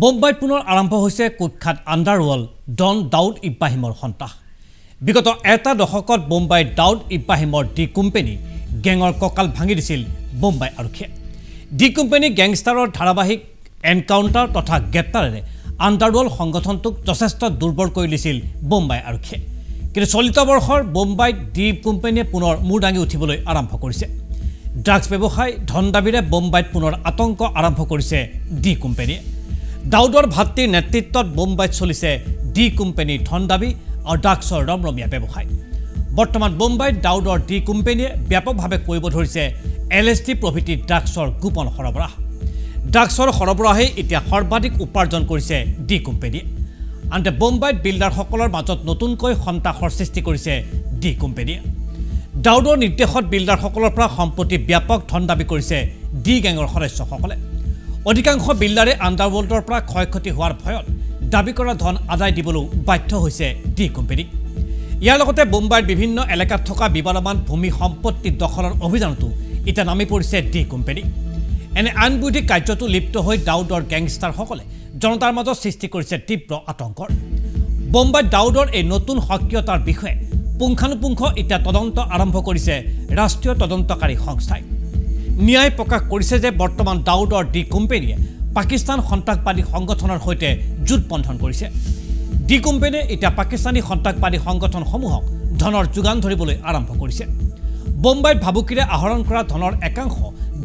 বোম্বাইত পুনৰ আৰম্ভ হৈছে কুখ্যাত আণ্ডাৰৱৰ্ল্ড ডন দাউদ ইব্ৰাহিমৰ সন্ত্ৰাস। বিগত এটা দশকত বোম্বাইৰ দাউদ ইব্ৰাহিমৰ ডি কোম্পেনী গেঙৰ কঁকাল ভাঙি দিছিল বোম্বাই আৰক্ষীয়ে। ডি কোম্পেনী গেংষ্টাৰৰ ধাৰাবাহিক এনকাউণ্টাৰ তথা গ্ৰেপ্তাৰেৰে আণ্ডাৰৱৰ্ল্ড সংগঠনটোক যথেষ্ট দুৰ্বল কৰি দিছিল বোম্বাই আৰক্ষীয়ে। কিন্তু চলিত বৰ্ষৰ বোম্বাইত ডি কোম্পেনীয়ে পুনৰ মূৰ দাঙি উঠিবলৈ আৰম্ভ কৰিছে। ড্ৰাগছ ব্যৱসায় ধন দাবীৰে বোম্বাইত পুনৰ আতংক আৰম্ভ কৰিছে ডি কোম্পেনীয়ে। দাউদৰ ভাতৃৰ নেতৃত্বত বোম্বাইত চলিছে ডি কোম্পেনীৰ ধন দাবী আৰু ড্ৰাগছৰ ৰমৰমীয়া ব্যৱসায়। বৰ্তমান বোম্বাইত দাউদৰ ডি কোম্পেনীয়ে ব্যাপকভাৱে কৰিব ধৰিছে এল এছ টি প্ৰভৃতি ড্ৰাগছৰ গোপন সৰবৰাহ। ড্ৰাগছৰ সৰবৰাহেই এতিয়া সৰ্বাধিক উপাৰ্জন কৰিছে ডি কোম্পেনীয়ে। আনহাতে বোম্বাইত বিল্ডাৰসকলৰ মাজত নতুনকৈ সন্ত্ৰাসৰ সৃষ্টি কৰিছে ডি কোম্পেনীয়ে। দাউদৰ নিৰ্দেশত বিল্ডাৰসকলৰ পৰা সম্প্ৰতি ব্যাপক ধন দাবী কৰিছে ডি গেঙৰ সদস্যসকলে। অধিকাংশ বিল্ডাৰে আণ্ডাৰৱৰ্ল্ডৰ পৰা ক্ষয় ক্ষতি হোৱাৰ ভয়ত দাবী কৰা ধন আদায় দিবলৈও বাধ্য হৈছে ডি কোম্পেনীক ইয়াৰ লগতে বোম্বাইৰ বিভিন্ন এলেকাত থকা বিবাদমান ভূমি সম্পত্তি দখলৰ অভিযানতো এতিয়া নামি পৰিছে ডি কোম্পেনী। এনে আইনবিৰোধী কাৰ্যতো লিপ্ত হৈ দাউদৰ গেংষ্টাৰসকলে জনতাৰ মাজত সৃষ্টি কৰিছে তীব্ৰ আতংকৰ। বোম্বাইত দাউদৰ এই নতুন সক্ৰিয়তাৰ বিষয়ে পুংখানুপুংখ এতিয়া তদন্ত আৰম্ভ কৰিছে ৰাষ্ট্ৰীয় তদন্তকাৰী সংস্থাই। ন্যায় প্ৰকাশ কৰিছে যে বৰ্তমান দাউদৰ ডি কোম্পেনীয়ে পাকিস্তান সন্ত্ৰাসবাদী সংগঠনৰ সৈতে জোট বন্ধন কৰিছে। ডি কোম্পেনীয়ে এতিয়া পাকিস্তানী সন্ত্ৰাসবাদী সংগঠনসমূহক ধনৰ যোগান ধৰিবলৈ আৰম্ভ কৰিছে। বোম্বাইত ভাবুকিৰে আহৰণ কৰা ধনৰ একাংশ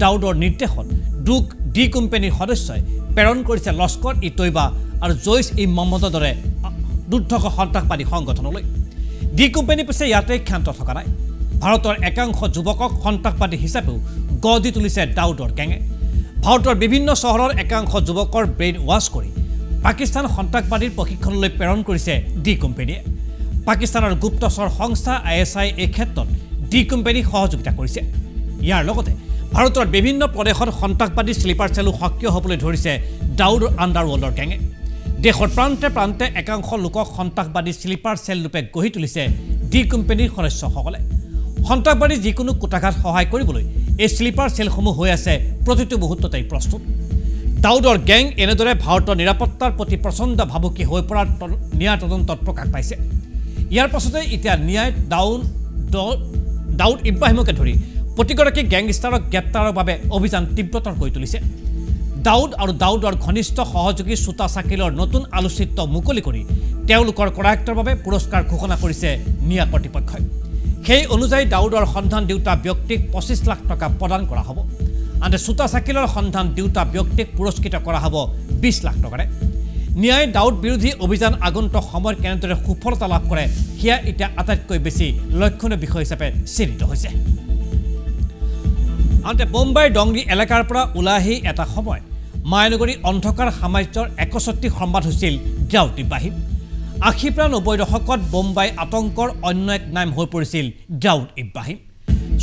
দাউদৰ নিৰ্দেশত ডুক ডি কোম্পেনীৰ সদস্যই প্ৰেৰণ কৰিছে লস্কৰ ই তৈবা আৰু জৈচ ই মহম্মদৰ দৰে দুৰ্ধৰ্ষ সন্ত্ৰাসবাদী সংগঠনলৈ। ডি কোম্পানী পিছে ইয়াতে ক্ষান্ত থকা নাই। ভাৰতৰ একাংশ যুৱকক সন্ত্ৰাসবাদী হিচাপেও গঢ় দি তুলিছে দাউদৰ গেঙে ভাৰতৰ বিভিন্ন চহৰৰ একাংশ যুৱকৰ ব্ৰেইন ৱাছ কৰি পাকিস্তান সন্ত্ৰাসবাদীৰ প্ৰশিক্ষণলৈ প্ৰেৰণ কৰিছে ডি কোম্পেনীয়ে। পাকিস্তানৰ গুপ্তচৰ সংস্থা আই এছ আই এই ক্ষেত্ৰত ডি কোম্পেনীক সহযোগিতা কৰিছে। ইয়াৰ লগতে ভাৰতৰ বিভিন্ন প্ৰদেশত সন্ত্ৰাসবাদী শ্লিপাৰ চেলো সক্ৰিয় হ'বলৈ ধৰিছে দাউদ আণ্ডাৰৱৰ্ল্ডৰ গেঙে দেশৰ প্ৰান্তে প্ৰান্তে একাংশ লোকক সন্ত্ৰাসবাদী শ্লিপাৰ চেল ৰূপে গঢ়ি তুলিছে ডি কোম্পেনীৰ সদস্যসকলে। সন্ত্ৰাসবাদী যিকোনো কোটাঘাত সহায় কৰিবলৈ এই শ্লিপাৰ চেলসমূহ হৈ আছে। প্ৰতিটো মুহূৰ্ততেই প্ৰস্তুত। দাউদৰ গেং এনেদৰে ভাৰতৰ নিৰাপত্তাৰ প্ৰতি প্ৰচণ্ড ভাবুকি হৈ পৰাৰ ন্যায় তদন্তত প্ৰকাশ পাইছে। ইয়াৰ পাছতে এতিয়া ন্যায় দাউদ দাউদ ইব্ৰাহিমকে ধৰি প্ৰতিগৰাকী গেংষ্টাৰক গ্ৰেপ্তাৰৰ বাবে অভিযান তীব্ৰতৰ কৰি তুলিছে। দাউদ আৰু দাউদৰ ঘনিষ্ঠ সহযোগী চোতা চাকিলৰ নতুন আলোচিত মুকলি কৰি তেওঁলোকৰ কৰায়ত্বৰ বাবে পুৰস্কাৰ ঘোষণা কৰিছে নিয়া কৰ্তৃপক্ষই। সেই অনুযায়ী দাউদৰ সন্ধান দিওঁতা ব্যক্তিক পঁচিছ লাখ টকা প্ৰদান কৰা হ'ব। আনহাতে চোতা চাকিলৰ সন্ধান দিওঁতা ব্যক্তিক পুৰস্কৃত কৰা হ'ব বিছ লাখ টকাৰে। ন্যায় দাউদ বিৰোধী অভিযান আগন্তুক সময়ত কেনেদৰে সুফলতা লাভ কৰে সেয়া এতিয়া আটাইতকৈ বেছি লক্ষণীয় বিষয় হিচাপে চিহ্নিত হৈছে। আনহাতে বোম্বাইৰ ডংৰি এলেকাৰ পৰা ওলাই আহি এটা সময়। মায়ানগৰী অন্ধকাৰ সাম্ৰাজ্যৰ একষষ্ঠি সংবাদ হৈছিল দাউদ ইব্ৰাহিম আশীৰ পৰা নব্বৈ দশকত বোম্বাই আতংকৰ অন্য এক নাম হৈ পৰিছিল দাউদ ইব্ৰাহিম।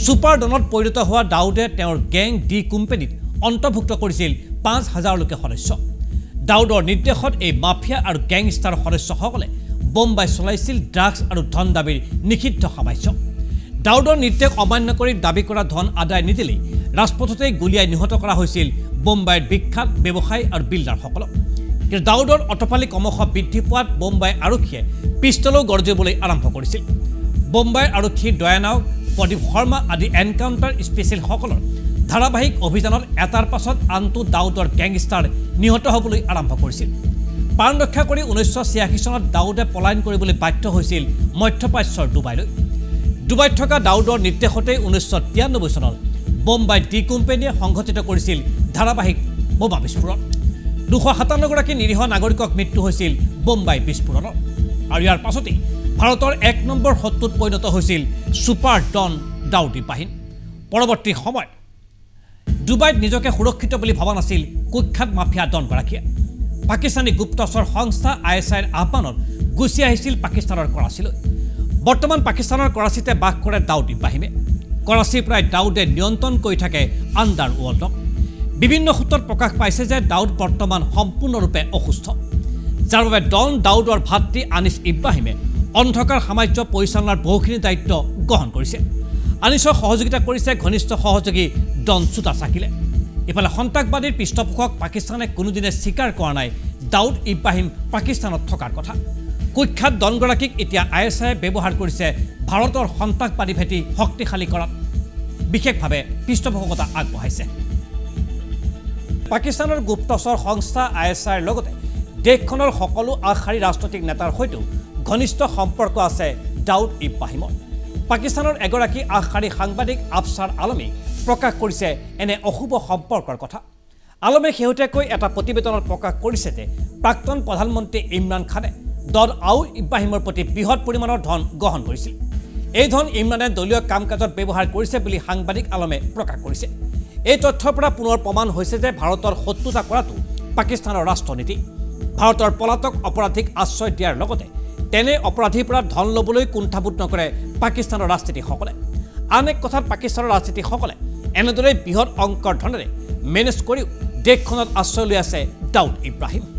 ছুপাৰ ডনত পৰিণত হোৱা দাউদে তেওঁৰ গেং ডি কোম্পেনীত অন্তৰ্ভুক্ত কৰিছিল পাঁচ হাজাৰলৈকে সদস্য। দাউদৰ নিৰ্দেশত এই মাফিয়া আৰু গেংষ্টাৰ সদস্যসকলে বোম্বাই চলাইছিল ড্ৰাগছ আৰু ধন দাবীৰ নিষিদ্ধ সাম্ৰাজ্য। দাউদৰ নিৰ্দেশ অমান্য কৰি দাবী কৰা ধন আদায় নিদিলেই ৰাজপথতেই গুলীয়াই নিহত কৰা হৈছিল বোম্বাইৰ বিখ্যাত ব্যৱসায়ী আৰু বিল্ডাৰসকলক। কিন্তু দাউদৰ অটপালি ক্ৰমশ বৃদ্ধি পোৱাত বোম্বাই আৰক্ষীয়ে পিষ্টলো গৰজিবলৈ আৰম্ভ কৰিছিল। বোম্বাইৰ আৰক্ষী দয়ানাওক প্ৰদীপ শৰ্মা আদি এনকাউণ্টাৰ স্পেচিয়েলসকলৰ ধাৰাবাহিক অভিযানত এটাৰ পাছত আনটো দাউদৰ গেংষ্টাৰ নিহত হ'বলৈ আৰম্ভ কৰিছিল। প্ৰাণ ৰক্ষা কৰি ঊনৈছশ ছিয়াশী চনত দাউদে পলায়ন কৰিবলৈ বাধ্য হৈছিল মধ্যপ্ৰাচ্যৰ ডুবাইলৈ। ডুবাইত থকা দাউদৰ নিৰ্দেশতেই ঊনৈছশ তিৰান্নব্বৈ চনত বোম্বাই ডি কোম্পেনীয়ে সংঘটিত কৰিছিল ধাৰাবাহিক বোমা বিস্ফোৰণ। দুশ সাতান্নগৰাকী নিৰীহ নাগৰিকক মৃত্যু হৈছিল বোম্বাই বিস্ফোৰণত আৰু ইয়াৰ পাছতেই ভাৰতৰ এক নম্বৰ শত্ৰুত পৰিণত হৈছিল ছুপাৰ ডন দাউদ ইব্ৰাহিম পৰৱৰ্তী সময়ত ডুবাইত নিজকে সুৰক্ষিত বুলি ভবা নাছিল কুখ্যাত মাফিয়া ডনগৰাকীয়ে। পাকিস্তানী গুপ্তচৰ সংস্থা আই এছ আইৰ আহ্বানত গুচি আহিছিল পাকিস্তানৰ কৰাচীলৈ। বৰ্তমান পাকিস্তানৰ কৰাচীতে বাস কৰে দাউদ ইব্ৰাহিমে কৰাচীৰ পৰাই দাউদে নিয়ন্ত্ৰণ কৰি থাকে আণ্ডাৰ ৱৰ্ল্ডক বিভিন্ন সূত্ৰত প্ৰকাশ পাইছে যে দাউদ বৰ্তমান সম্পূৰ্ণৰূপে অসুস্থ। যাৰ বাবে ডন দাউদৰ ভাতৃ আনিছ ইব্ৰাহিমে অন্ধকাৰ সাম্ৰাজ্য পৰিচালনাৰ বহুখিনি দায়িত্ব গ্ৰহণ কৰিছে। আনিছক সহযোগিতা কৰিছে ঘনিষ্ঠ সহযোগী ডন চোতা চাকিলে। ইফালে সন্ত্ৰাসবাদীৰ পৃষ্ঠপোষক পাকিস্তানে কোনোদিনে স্বীকাৰ কৰা নাই দাউদ ইব্ৰাহিম পাকিস্তানত থকাৰ কথা। কুখ্যাত ডনগৰাকীক এতিয়া আই এছ আইয়ে ব্যৱহাৰ কৰিছে ভাৰতৰ সন্ত্ৰাসবাদী ভেটি শক্তিশালী কৰাত। বিশেষভাৱে পৃষ্ঠপোষকতা আগবঢ়াইছে। পাকিস্তানৰ গুপ্তচৰ সংস্থা আই এছ আইৰ লগতে দেশখনৰ সকলো আগশাৰী ৰাজনৈতিক নেতাৰ সৈতেও ঘনিষ্ঠ সম্পৰ্ক আছে দাউদ ইব্ৰাহিমৰ। পাকিস্তানৰ এগৰাকী আগশাৰী সাংবাদিক আফছাৰ আলমে প্ৰকাশ কৰিছে এনে অশুভ সম্পৰ্কৰ কথা। আলমে শেহতীয়াকৈ এটা প্ৰতিবেদনত প্ৰকাশ কৰিছে যে প্ৰাক্তন প্ৰধানমন্ত্ৰী ইমৰান খানে দল আউ ইব্ৰাহিমৰ প্ৰতি বৃহৎ পৰিমাণৰ ধন গ্ৰহণ কৰিছিল। এই ধন ইমৰানে দলীয় কাম কাজত ব্যৱহাৰ কৰিছে বুলি সাংবাদিক আলমে প্ৰকাশ কৰিছে। এই তথ্যৰ পৰা পুনৰ প্ৰমাণ হৈছে যে ভাৰতৰ শত্ৰুতা কৰাটো পাকিস্তানৰ ৰাষ্ট্ৰনীতি ভাৰতৰ পলাতক অপৰাধীক আশ্ৰয় দিয়াৰ লগতে তেনে অপৰাধীৰ পৰা ধন ল'বলৈ কুণ্ঠাবোধ নকৰে পাকিস্তানৰ ৰাজনীতিসকলে আন এক কথাত পাকিস্তানৰ ৰাজনীতিসকলে এনেদৰে বৃহৎ অংকৰ ধনেৰে মেনেজ কৰিও দেশখনত আশ্ৰয় লৈ আছে দাউদ ইব্ৰাহিম।